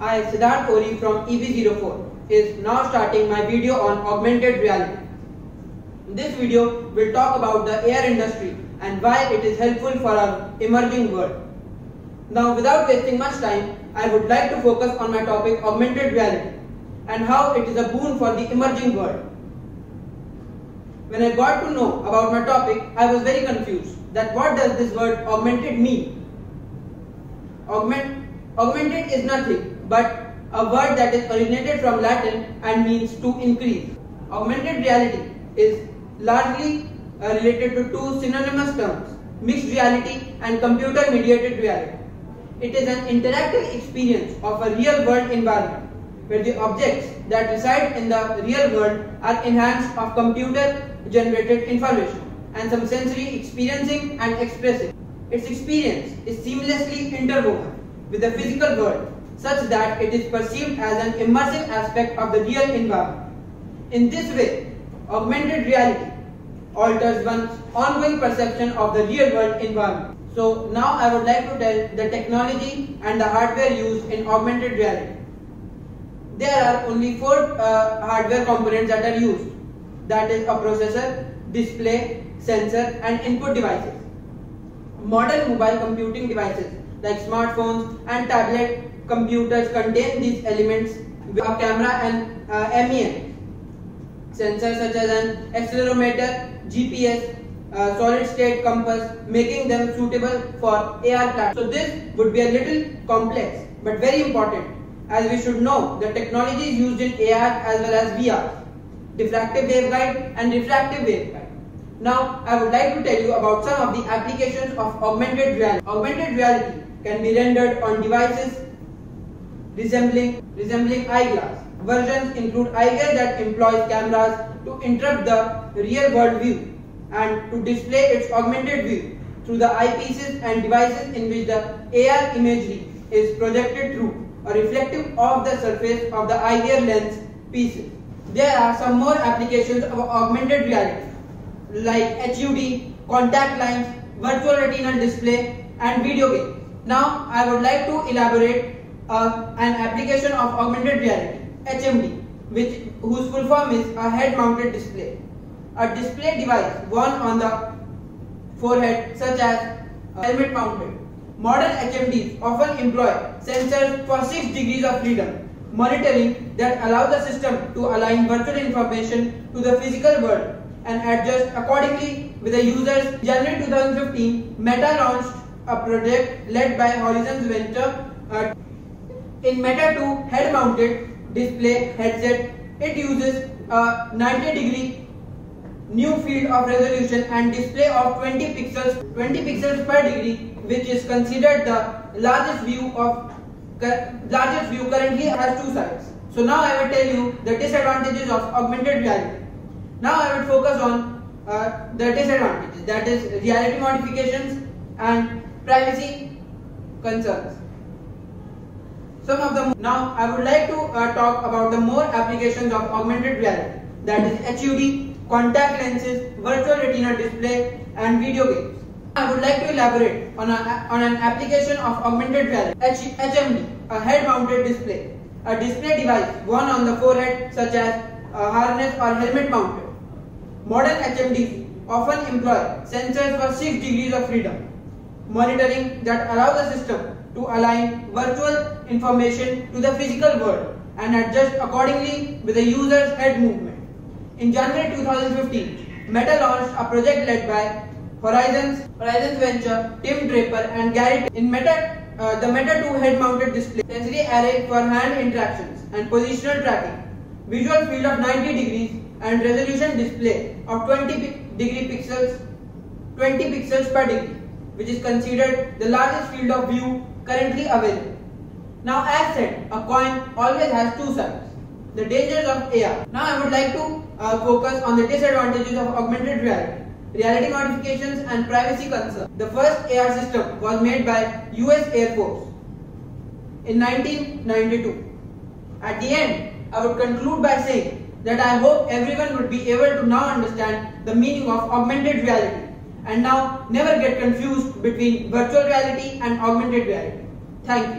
I, Siddharth Ohri from EV04 is now starting my video on augmented reality. This video will talk about the AR industry and why it is helpful for our emerging world. Now without wasting much time, I would like to focus on my topic augmented reality and how it is a boon for the emerging world. When I got to know about my topic, I was very confused that what does this word augmented mean? Augment, augmented is nothing but a word that is originated from Latin and means to increase. Augmented reality is largely uh, related to two synonymous terms, mixed reality and computer mediated reality. It is an interactive experience of a real world environment where the objects that reside in the real world are enhanced of computer generated information and some sensory experiencing and expressing. Its experience is seamlessly interwoven with the physical world such that it is perceived as an immersive aspect of the real environment. In this way, augmented reality alters one's ongoing perception of the real world environment. So now I would like to tell the technology and the hardware used in augmented reality. There are only four uh, hardware components that are used. That is a processor, display, sensor and input devices. Modern mobile computing devices like smartphones and tablet computers contain these elements a camera and uh. Sensors such as an accelerometer, GPS, uh, solid state compass making them suitable for AR platforms. So this would be a little complex but very important as we should know the technology is used in AR as well as VR, diffractive waveguide and refractive waveguide. Now I would like to tell you about some of the applications of augmented reality. Augmented reality can be rendered on devices resembling, resembling eyeglass. Versions include eyewear that employs cameras to interrupt the real world view and to display its augmented view through the eyepieces and devices in which the AR imagery is projected through or reflective of the surface of the eyewear lens pieces. There are some more applications of augmented reality like HUD, contact lenses, virtual retinal display and video game. Now I would like to elaborate uh, an application of augmented reality, HMD, which whose full form is a head-mounted display. A display device worn on the forehead such as helmet mounted. Modern HMDs often employ sensors for 6 degrees of freedom, monitoring that allow the system to align virtual information to the physical world and adjust accordingly with the users. January 2015, Meta launched a project led by Horizons Venture. Uh, in Meta 2 head-mounted display headset, it uses a 90 degree new field of resolution and display of 20 pixels 20 pixels per degree which is considered the largest view of largest view currently has two sides. So now i will tell you the disadvantages of augmented reality. Now i will focus on uh, the disadvantages that is reality modifications and privacy concerns some of now i would like to uh, talk about the more applications of augmented reality that is HUD contact lenses, virtual retina display and video games. I would like to elaborate on, a, on an application of augmented reality, HMD, a head-mounted display. A display device worn on the forehead such as a harness or helmet mounted. Modern HMDs often employ sensors for 6 degrees of freedom, monitoring that allow the system to align virtual information to the physical world and adjust accordingly with the user's head movement. In January 2015, Meta launched a project led by Horizons, Horizons Venture, Tim Draper and Gary in Meta, uh, the Meta 2 head-mounted display, sensory array for hand interactions and positional tracking, visual field of 90 degrees and resolution display of 20 degree pixels, 20 pixels per degree, which is considered the largest field of view currently available. Now as said, a coin always has two sides. The dangers of AR. Now I would like to uh, focus on the disadvantages of augmented reality, reality modifications and privacy concerns. The first AR system was made by US Air Force in 1992. At the end, I would conclude by saying that I hope everyone would be able to now understand the meaning of augmented reality and now never get confused between virtual reality and augmented reality. Thank you.